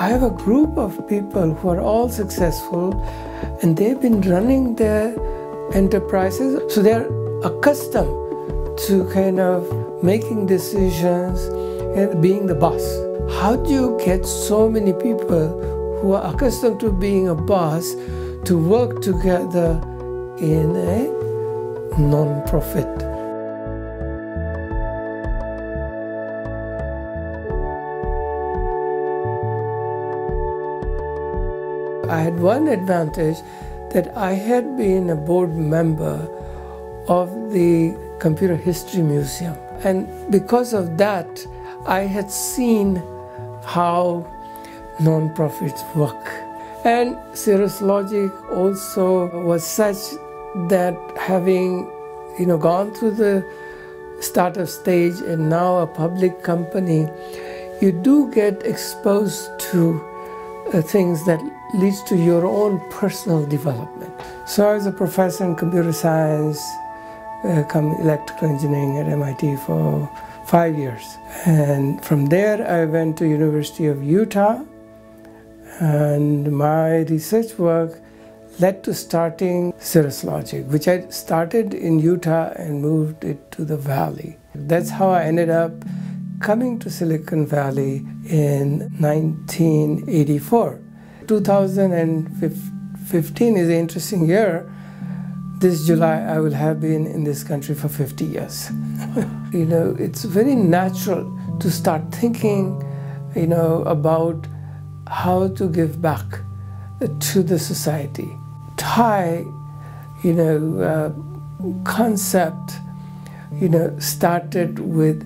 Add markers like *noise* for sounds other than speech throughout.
I have a group of people who are all successful and they've been running their enterprises, so they're accustomed to kind of making decisions and being the boss. How do you get so many people who are accustomed to being a boss to work together in a non profit? I had one advantage that I had been a board member of the Computer History Museum. And because of that, I had seen how non-profits work. And Cirrus Logic also was such that having you know gone through the startup stage and now a public company, you do get exposed to uh, things that leads to your own personal development. So I was a professor in computer science, uh, electrical engineering at MIT for five years. And from there I went to University of Utah and my research work led to starting Cirrus Logic, which I started in Utah and moved it to the Valley. That's how I ended up coming to Silicon Valley in 1984. 2015 is an interesting year. This July, I will have been in this country for 50 years. *laughs* you know, it's very natural to start thinking, you know, about how to give back to the society. TiE, you know, uh, concept, you know, started with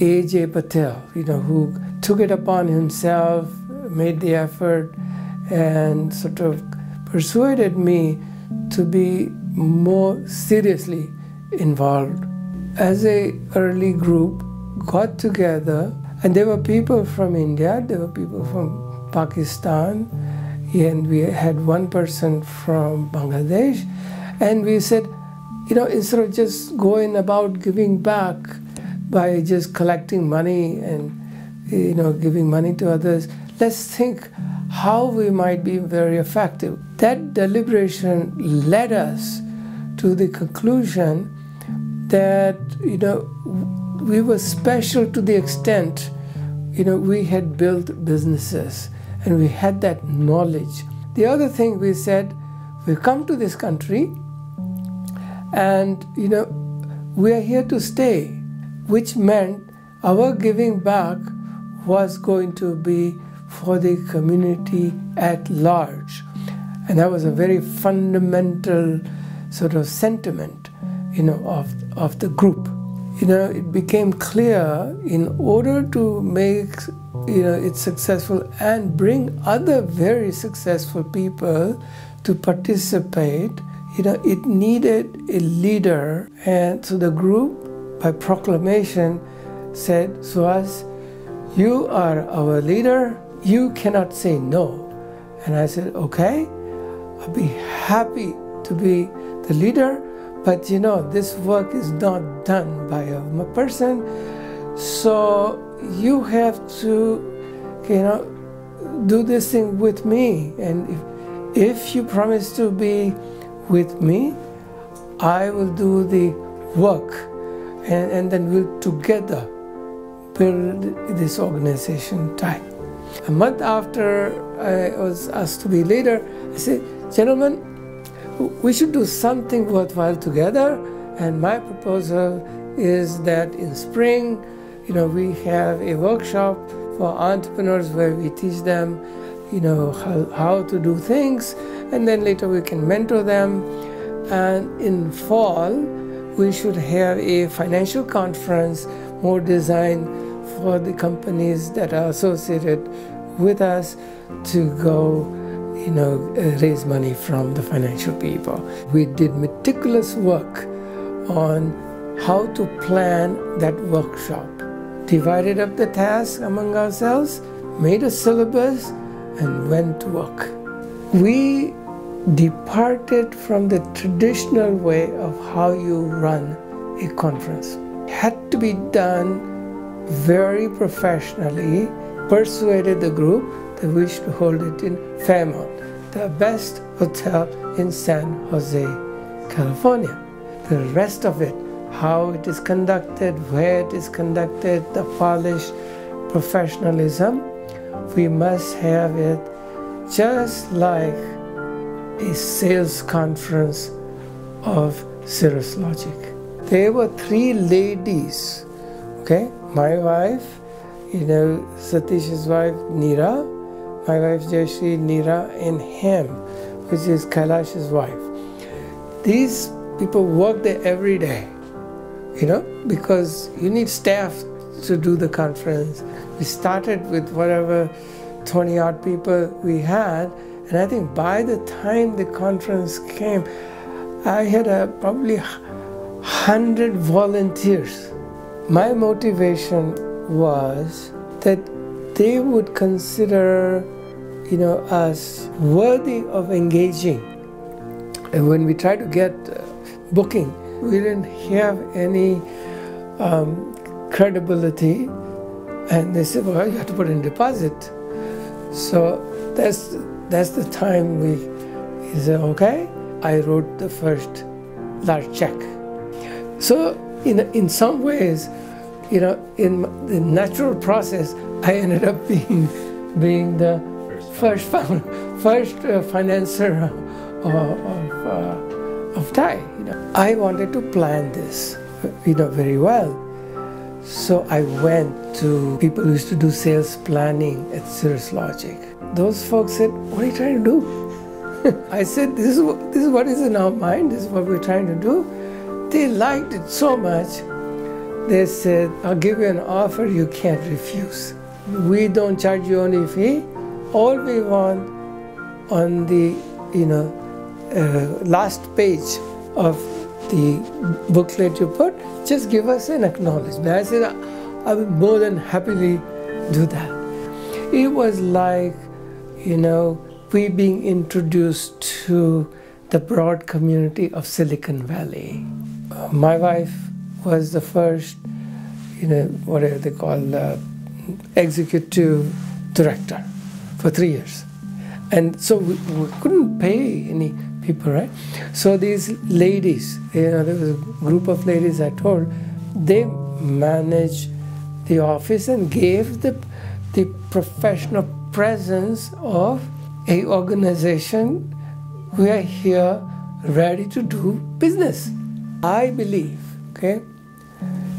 A.J. Patel, you know, who took it upon himself, made the effort, and sort of persuaded me to be more seriously involved. As a early group got together, and there were people from India, there were people from Pakistan, and we had one person from Bangladesh, and we said, you know, instead of just going about giving back by just collecting money and you know giving money to others, let's think how we might be very effective. That deliberation led us to the conclusion that you know we were special to the extent you know we had built businesses and we had that knowledge. The other thing we said, we come to this country and you know we are here to stay, which meant our giving back was going to be for the community at large. And that was a very fundamental sort of sentiment, you know, of, of the group. You know, it became clear in order to make you know it successful and bring other very successful people to participate you know it needed a leader and so the group by proclamation said Suhas you are our leader you cannot say no. And I said, Okay, I'll be happy to be the leader, but you know, this work is not done by a person. So you have to, you know, do this thing with me. And if, if you promise to be with me, I will do the work. And, and then we'll together build this organization tight. A month after I was asked to be leader, I said, gentlemen, we should do something worthwhile together. And my proposal is that in spring, you know, we have a workshop for entrepreneurs where we teach them, you know, how, how to do things, and then later we can mentor them. And in fall, we should have a financial conference more designed for the companies that are associated with us to go, you know, raise money from the financial people. We did meticulous work on how to plan that workshop, divided up the tasks among ourselves, made a syllabus, and went to work. We departed from the traditional way of how you run a conference. It had to be done very professionally, persuaded the group that we should hold it in Fairmont, the best hotel in San Jose, California. The rest of it, how it is conducted, where it is conducted, the polish, professionalism, we must have it just like a sales conference of Cirrus Logic. There were three ladies, okay, my wife, you know, Satish's wife, Neera, my wife Jayashree, Neera, and him, which is Kailash's wife. These people work there every day, you know, because you need staff to do the conference. We started with whatever 20 odd people we had, and I think by the time the conference came, I had a, probably 100 volunteers. My motivation was that they would consider you know us worthy of engaging. And when we tried to get uh, booking we didn't have any um, credibility. And they said well you have to put in deposit. So that's that's the time we said okay i wrote the first large check. So in in some ways you know, in the natural process, I ended up being being the first first uh, financier of of, uh, of TiE. You know, I wanted to plan this, you know, very well. So I went to people who used to do sales planning at Cirrus Logic. Those folks said, "What are you trying to do?" *laughs* I said, "This is this is what is in our mind. This is what we're trying to do." They liked it so much they said, I'll give you an offer you can't refuse. We don't charge you any fee. All we want on the, you know, uh, last page of the booklet you put, just give us an acknowledgement. I said, I will more than happily do that. It was like, you know, we being introduced to the broad community of Silicon Valley. My wife was the first, you know, whatever they call uh, executive director for three years. And so we, we, couldn't pay any people, right? So these ladies, you know, there was a group of ladies I told, they managed the office and gave the, the professional presence of a organization we are here ready to do business. I believe, okay,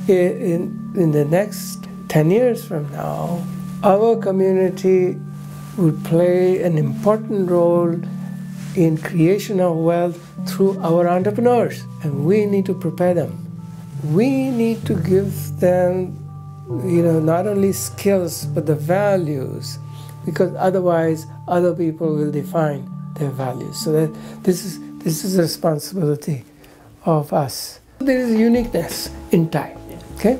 in, in the next 10 years from now, our community would play an important role in creation of wealth through our entrepreneurs and we need to prepare them. We need to give them you know not only skills but the values because otherwise other people will define their values. So that this is this is a responsibility of us there is uniqueness in TiE Okay?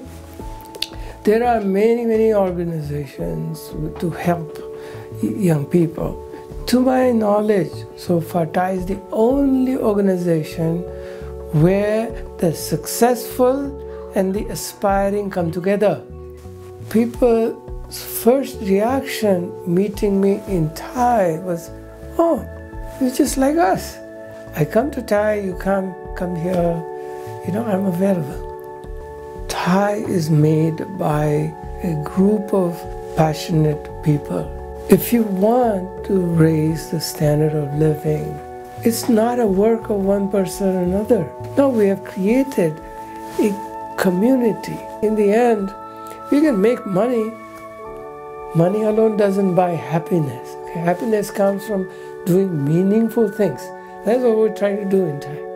There are many, many organizations to help young people. To my knowledge, so far, TiE is the only organization where the successful and the aspiring come together. People's first reaction meeting me in TiE was, oh, you're just like us. I come to TiE, you come, come here, you know, I'm available. TiE is made by a group of passionate people. If you want to raise the standard of living, it's not a work of one person or another. No, we have created a community. In the end, we can make money. Money alone doesn't buy happiness. Okay? Happiness comes from doing meaningful things. That's what we're trying to do in TiE.